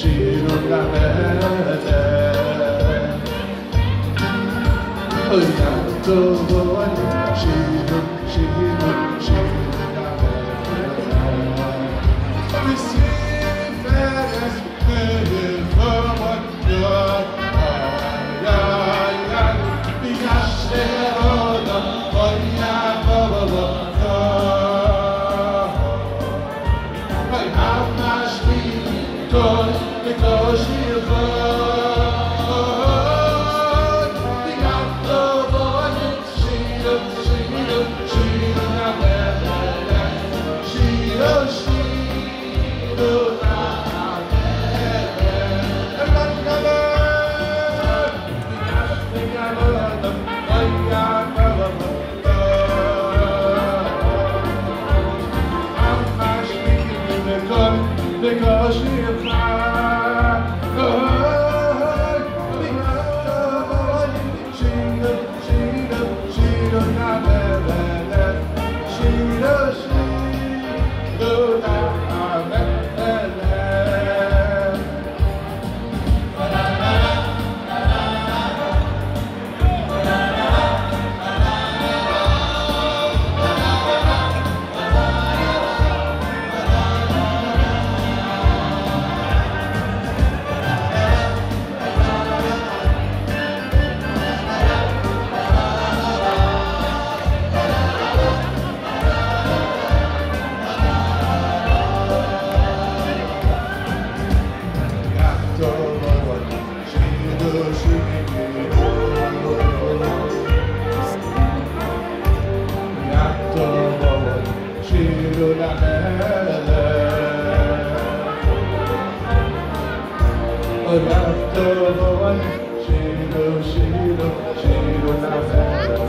sírokra mehetek. Önától vagy, sírok, sírok, sírokra mehetek. Ami szépen, nőjél föl vagy nyugat, jaj, jaj, vigyázz te oda, hagyjál valóban. Cause because forever. But after a she knew, she knew, she knew not